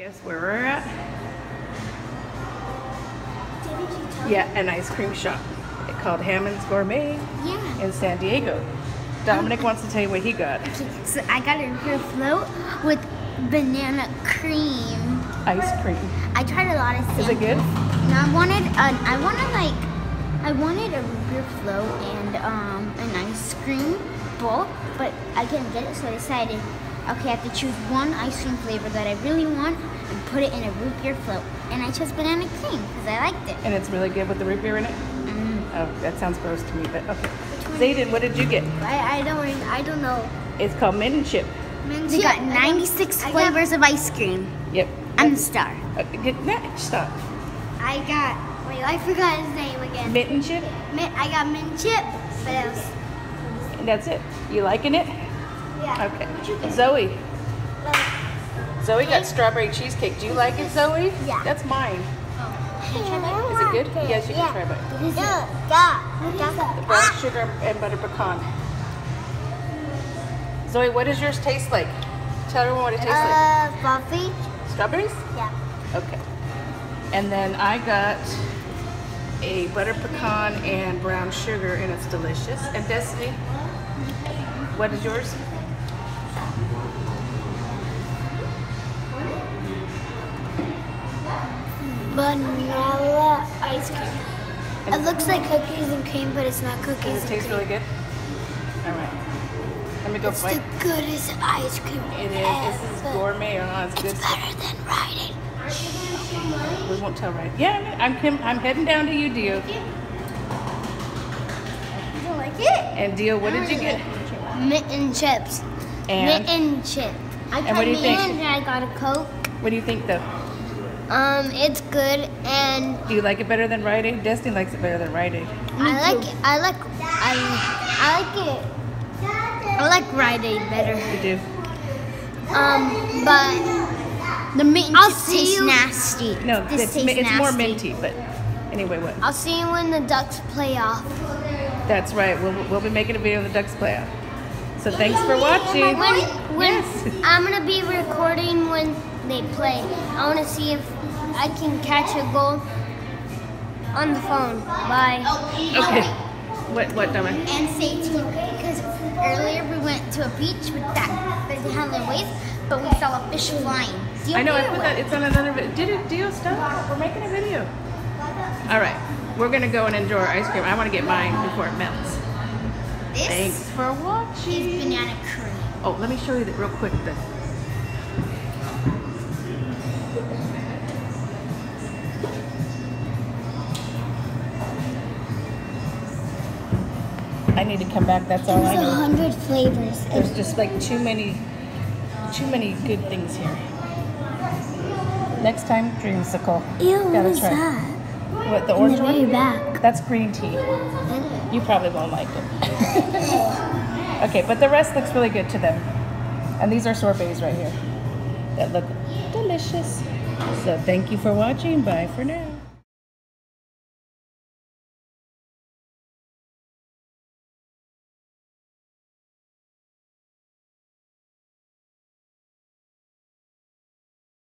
Guess where we're at? Yeah, an ice cream shop called Hammond's Gourmet Yeah. in San Diego. Dominic wants to tell you what he got. So I got a real float with banana cream. Ice cream. I tried a lot of Is it good? And I wanted an, I wanted like, I wanted a root beer float and um, an ice cream bowl, but I couldn't get it, so I decided, okay, I have to choose one ice cream flavor that I really want and put it in a root beer float. And I chose banana cream because I liked it. And it's really good with the root beer in it? Mm. Oh, that sounds gross to me, but okay. one? Zayden, what did you get? I, I don't, I don't know. It's called mint and chip. They got 96 flavors of ice cream. Yep. I'm the star. Uh, get next. Stop. I got, wait, I forgot his name again. Mint and chip. Mint, I got mint chip. What else? And that's it. You liking it? Yeah. Okay. Zoe. Zoe got strawberry cheesecake. Do you like it, Zoe? Yeah. That's mine. Is Is it good? Yes, you can try it. Yeah. Yeah. The brown sugar and butter pecan. Zoe, what does yours taste like? Tell everyone what it tastes like. Uh, Buffy? Strawberries? Yeah. Okay. And then I got a butter pecan and brown sugar, and it's delicious. And Destiny, what is yours? Vanilla ice cream. It looks like cookies and cream, but it's not cookies Does it and taste really good? All right. Let me go It's the goodest ice cream it. Is this is gourmet or not? It's good. It's better than Rite Aid. We won't tell right. Yeah, I'm I'm, I'm heading down to you, Dio. You don't like it? And Dio, what did you get? Mitten chips. And Mitten chip. I And what do you think? And I got a Coke. what do you think though? Um, it's good, and Do you like it better than Rite Aid? Destiny likes it better than Rite Aid. I like it. I like. I I like it. I like Rite Aid better. You do? Um, but the mint chips taste nasty. No, this it's, tastes mi- it's more minty, but anyway, what? I'll see you when the Ducks play off. That's right. We'll, we'll be making a video of the Ducks playoff. So thanks for watching. When, when Yes. I'm gonna be recording when they play. I want to see if I can catch a goal on the phone. Bye. Okay. What, what, Dominic? And stay tuned because earlier we went to a beach with that the howling waves, but we saw a fish flying. You I know, I put that, it's on another video. Did it, Dio, stop. We're making a video. All right. We're going to go and enjoy our ice cream. I want to get mine before it melts. This Thanks for watching. is banana cream. Oh, let me show you that real quick. The, I need to come back. That's all I There's a hundred flavors. There's just like too many, too many good things here. Next time, dreamsicle. Ew, Gotta what is try. that? What the In orange the very one? back. That's green tea. You probably won't like it. okay, but the rest looks really good to them. And these are sorbets right here that look delicious. So thank you for watching. Bye for now.